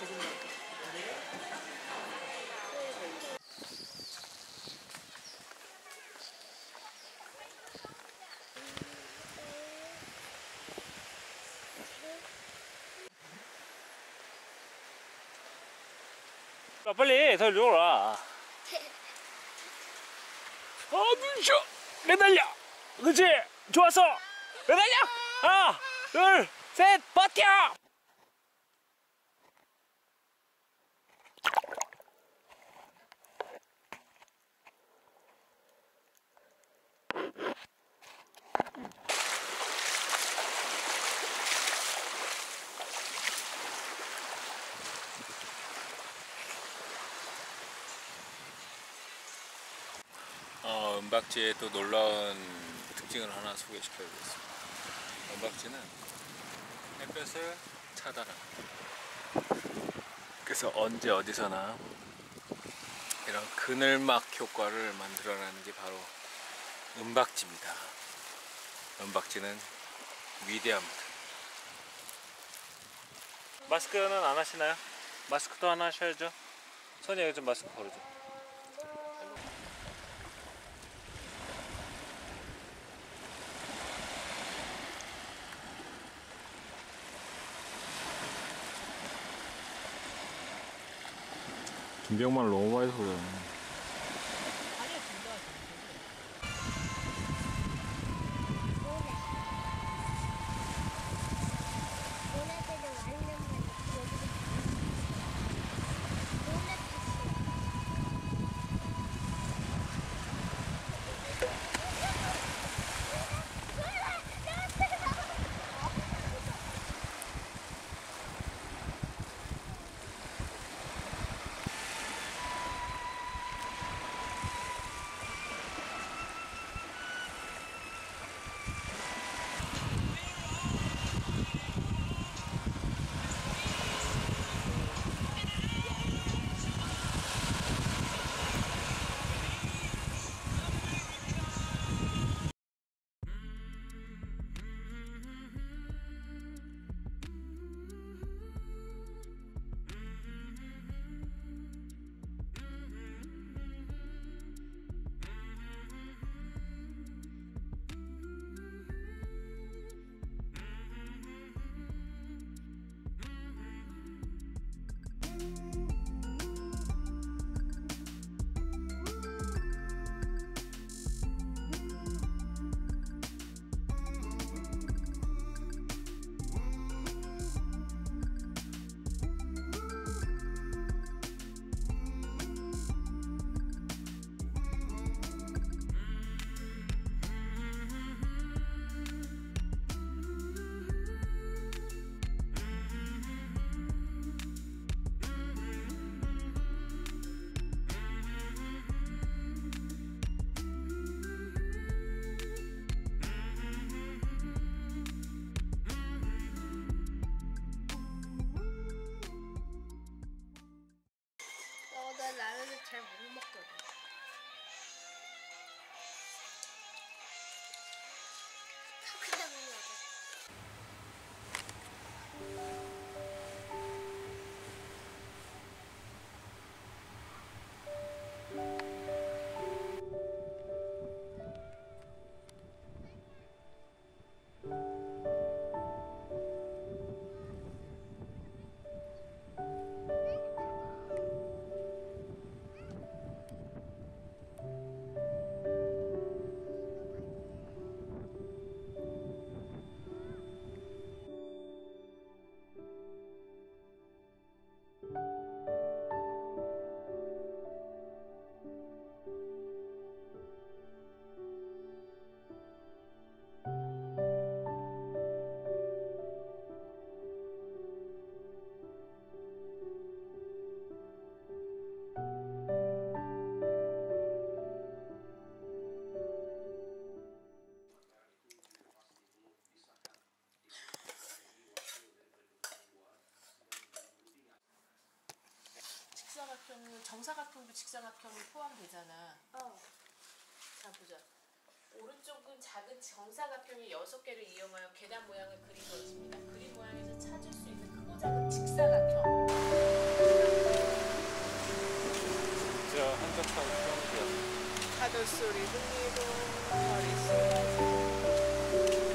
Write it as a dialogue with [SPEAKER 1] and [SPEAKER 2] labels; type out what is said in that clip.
[SPEAKER 1] 제 생각에. 빨리 더 이리 와라. 아 눈쇼! 매달려! 그렇지 좋았어! 매달려! 하나 둘셋 버텨! 은박지의 또 놀라운 특징을 하나 소개시켜드리겠습니다. 은박지는 햇볕을 차단합니다. 그래서 언제 어디서나 이런 그늘막 효과를 만들어내는 게 바로 은박지입니다. 은박지는 위대합니다. 마스크는 안 하시나요? 마스크도 하나 하셔야죠. 선이 여기 좀 마스크 걸어줘. 김병만 너무 많이.
[SPEAKER 2] 너네
[SPEAKER 3] 직사각형은 정사각형도 직사각형이 포함되잖아.
[SPEAKER 2] 어.
[SPEAKER 3] 자 보자. 오른쪽은 작은 정사각형이 여섯 개를 이용하여 계단 모양을 그린 것입니다. 그림 모양에서 찾을 수 있는 크고 작은 직사각형.
[SPEAKER 1] 진짜 한적한 수영이야.
[SPEAKER 3] 파도 소리 들리고 머리 쏟아지고